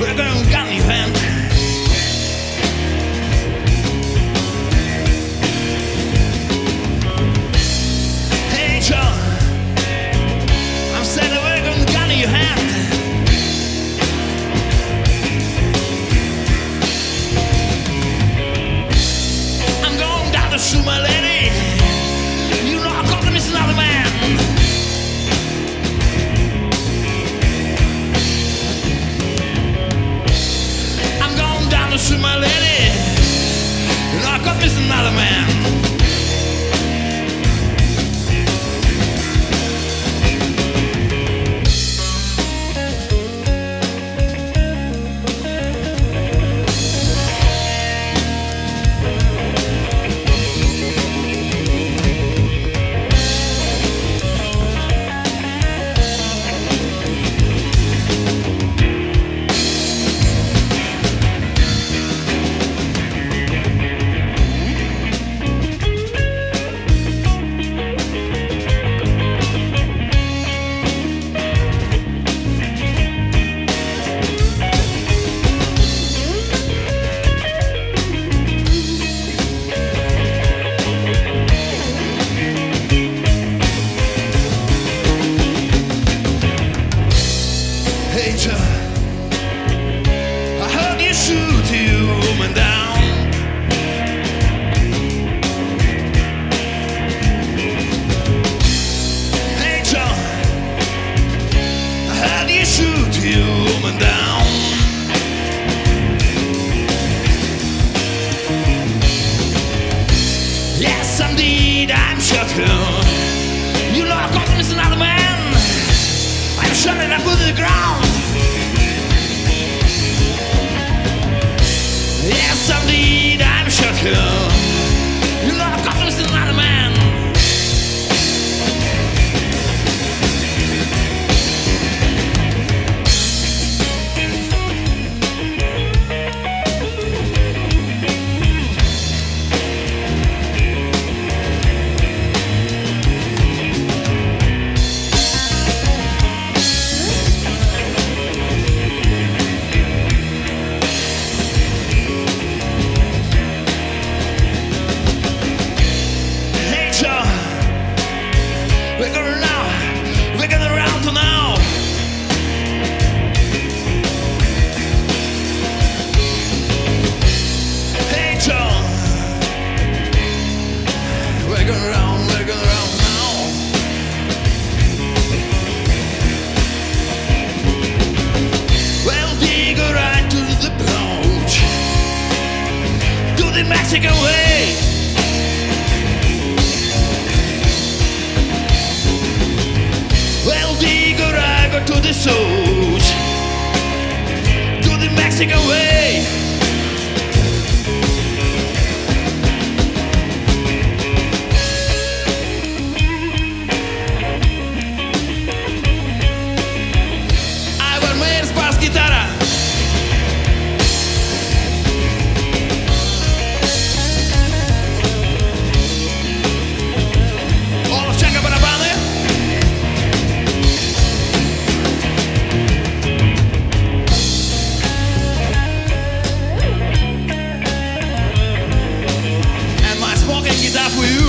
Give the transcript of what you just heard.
We're gonna. feel the Mexican way. Well, digo, I go to the souls, to the Mexican way. Smoking guitar